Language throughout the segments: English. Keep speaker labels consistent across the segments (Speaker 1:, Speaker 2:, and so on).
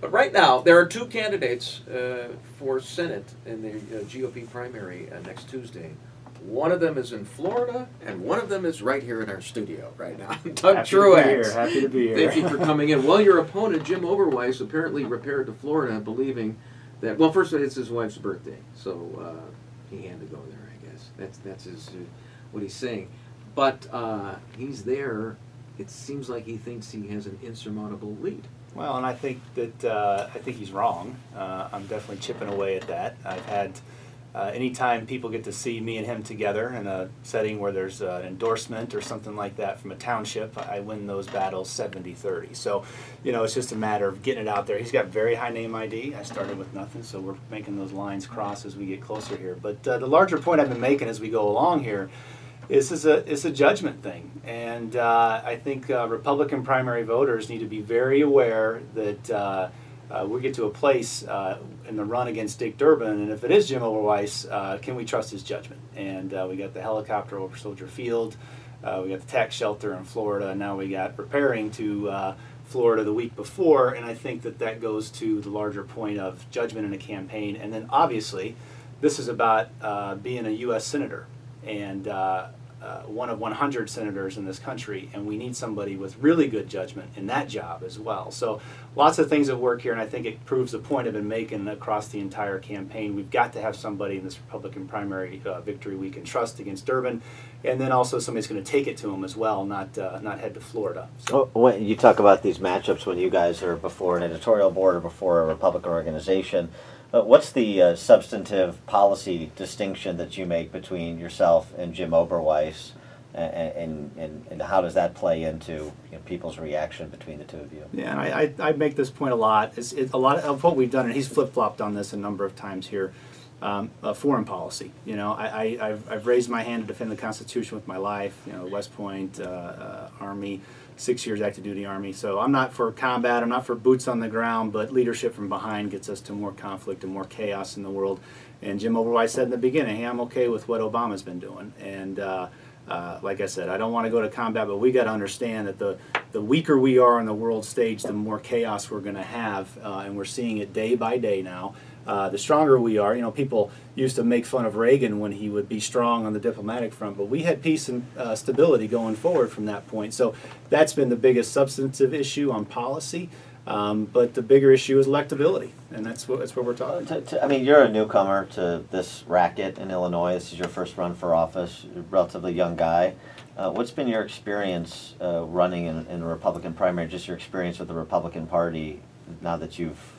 Speaker 1: But right now, there are two candidates uh, for Senate in the uh, GOP primary uh, next Tuesday. One of them is in Florida, and one of them is right here in our studio right now. Doug
Speaker 2: Happy to be here. Happy to be here.
Speaker 1: Thank you for coming in. Well, your opponent, Jim Oberweis, apparently repaired to Florida believing that, well, first of all, it's his wife's birthday, so uh, he had to go there, I guess. That's, that's his, uh, what he's saying. But uh, he's there, it seems like he thinks he has an insurmountable lead.
Speaker 2: Well, and I think that uh, I think he's wrong. Uh, I'm definitely chipping away at that. I've had uh, anytime people get to see me and him together in a setting where there's an endorsement or something like that from a township, I win those battles 70-30. So, you know, it's just a matter of getting it out there. He's got very high name ID. I started with nothing, so we're making those lines cross as we get closer here. But uh, the larger point I've been making as we go along here this is a it's a judgment thing, and uh, I think uh, Republican primary voters need to be very aware that uh, uh we get to a place uh, in the run against Dick Durbin, and if it is Jim Oberweis, uh, can we trust his judgment? And we got the helicopter over Soldier Field, we got the tax shelter in Florida, now we got preparing to. Florida the week before, and I think that that goes to the larger point of judgment in a campaign. And then obviously, this is about being a U.S. senator, and uh, one of 100 senators in this country, and we need somebody with really good judgment in that job as well. So, lots of things at work here, and I think it proves the point I've been making across the entire campaign. We've got to have somebody in this Republican primary uh, victory we can trust against Durbin, and then also somebody's going to take it to him as well, not uh, not head to Florida.
Speaker 3: So. Oh, when you talk about these matchups when you guys are before an editorial board or before a Republican organization. Uh, what's the uh, substantive policy distinction that you make between yourself and Jim Oberweis, and, and, and, and how does that play into you know, people's reaction between the two of you?
Speaker 2: Yeah, and I, I, make this point a lot. It's, it, a lot of what we've done, and he's flip flopped on this a number of times here. Um, uh, foreign policy. You know, I, I, have I've raised my hand to defend the Constitution with my life. You know, West Point, uh, uh, Army, six years active duty Army. So I'm not for combat. I'm not for boots on the ground. But leadership from behind gets us to more conflict and more chaos in the world. And Jim Oberweis said in the beginning, "Hey, I'm okay with what Obama's been doing." And uh, like I said, I don't want to go to combat, but we got to understand that the the weaker we are on the world stage, the more chaos we're going to have, uh, and we're seeing it day by day now uh, the stronger we are. You know, people used to make fun of Reagan when he would be strong on the diplomatic front, but we had peace and uh, stability going forward from that point. So that's been the biggest substantive issue on policy. Um, but the bigger issue is electability, and that's what that's what we're talking.
Speaker 3: To, to, I mean, you're a newcomer to this racket in Illinois. This is your first run for office. You're a relatively young guy. Uh, what's been your experience uh, running in, in a Republican primary? Just your experience with the Republican Party now that you've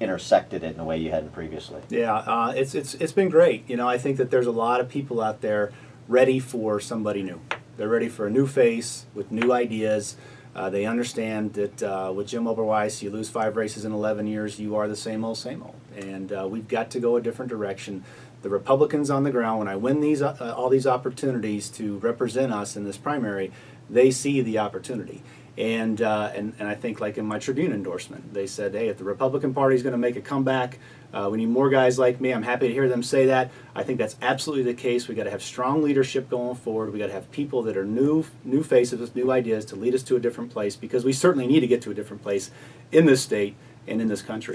Speaker 3: intersected it in a way you hadn't previously.
Speaker 2: Yeah, uh, it's it's it's been great. You know, I think that there's a lot of people out there ready for somebody new. They're ready for a new face with new ideas. Uh, they understand that uh, with Jim Oberweis, you lose five races in 11 years, you are the same old, same old. And uh, we've got to go a different direction. The Republicans on the ground, when I win these uh, all these opportunities to represent us in this primary, they see the opportunity. And, uh, and, and I think, like in my Tribune endorsement, they said, hey, if the Republican Party is going to make a comeback, uh, we need more guys like me. I'm happy to hear them say that. I think that's absolutely the case. we got to have strong leadership going forward. we got to have people that are new, new faces with new ideas to lead us to a different place because we certainly need to get to a different place in this state and in this country.